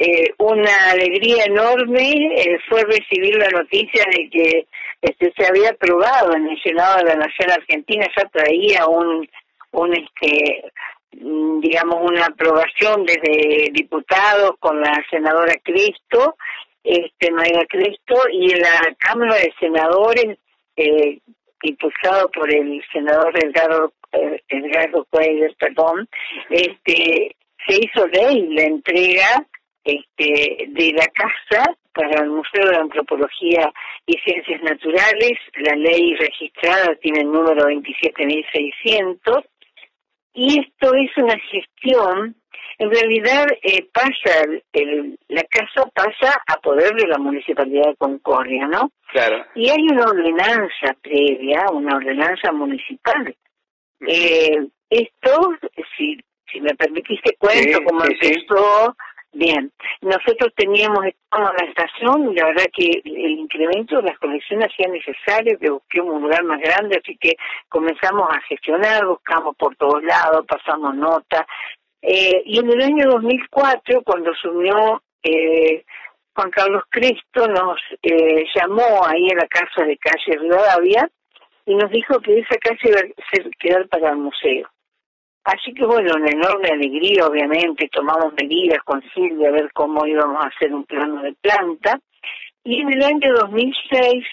eh, una alegría enorme eh, fue recibir la noticia de que este, se había aprobado en el Senado de la Nación Argentina, ya traía un, un este, mm, digamos, una aprobación desde diputados con la senadora Cristo, este, Mayra Cristo, y en la Cámara de Senadores, eh, impulsado por el senador Edgardo, eh, Edgardo Cuellar, perdón, este, se hizo ley la entrega este, de la casa para el Museo de Antropología y Ciencias Naturales. La ley registrada tiene el número 27.600 y esto es una gestión, en realidad eh, pasa, el, la casa pasa a poder de la Municipalidad de Concordia, ¿no? Claro. Y hay una ordenanza previa, una ordenanza municipal. Eh, esto, si, si me permitiste cuento cómo empezó, Bien, nosotros teníamos en la estación y la verdad que el incremento de las colecciones hacía necesario que busquemos un lugar más grande, así que comenzamos a gestionar, buscamos por todos lados, pasamos notas. Eh, y en el año 2004, cuando asumió eh, Juan Carlos Cristo, nos eh, llamó ahí a la casa de calle Rivadavia y nos dijo que esa calle iba a quedar para el museo. Así que bueno, una enorme alegría, obviamente, tomamos medidas con Silvia a ver cómo íbamos a hacer un plano de planta. Y en el año 2006,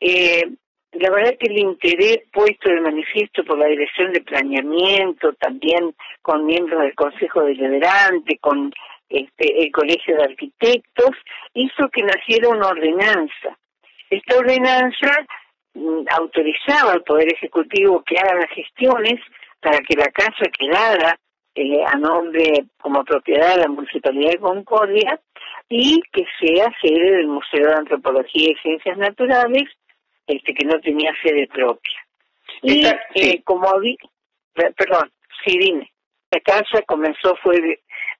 eh, la verdad que el interés puesto de manifiesto por la Dirección de Planeamiento, también con miembros del Consejo Deliberante, con este, el Colegio de Arquitectos, hizo que naciera una ordenanza. Esta ordenanza mm, autorizaba al Poder Ejecutivo que haga las gestiones para que la casa quedara eh, a nombre como propiedad de la Municipalidad de Concordia y que sea sede del Museo de Antropología y Ciencias Naturales, este que no tenía sede propia. Y eh, como vi, perdón, sí, dime, la casa comenzó fue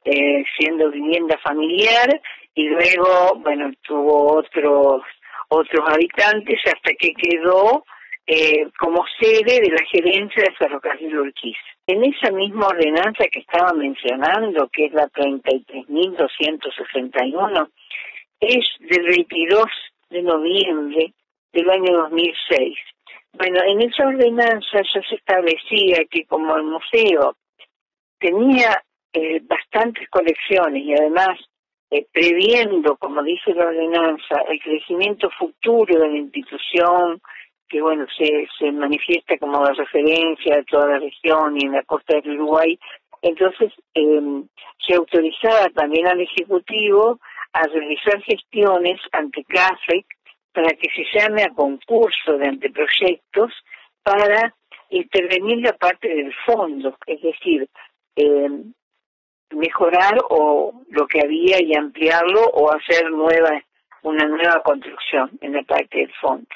eh, siendo vivienda familiar y luego, bueno, tuvo otros otros habitantes hasta que quedó eh, como sede de la gerencia de Ferrocarril Urquiza. En esa misma ordenanza que estaba mencionando, que es la 33.261, es del 22 de noviembre del año 2006. Bueno, en esa ordenanza ya se establecía que como el museo tenía eh, bastantes colecciones y además eh, previendo, como dice la ordenanza, el crecimiento futuro de la institución, que bueno, se, se manifiesta como la referencia de toda la región y en la costa del Uruguay, entonces eh, se autorizaba también al Ejecutivo a realizar gestiones ante CAFEC para que se llame a concurso de anteproyectos para intervenir la parte del fondo, es decir, eh, mejorar o lo que había y ampliarlo o hacer nueva una nueva construcción en la parte del fondo.